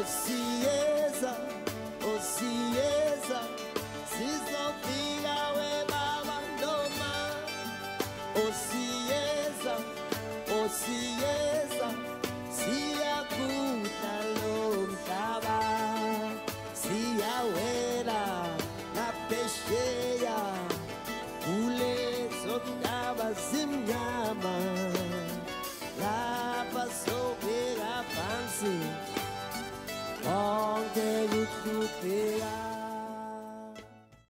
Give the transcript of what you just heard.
osiyeza osiyeza sizofika webaba noma osiyeza osiyeza siyakuta lo mhlaba. Siyawela ngaphesheya kulezo mhlaba zimnya do peito.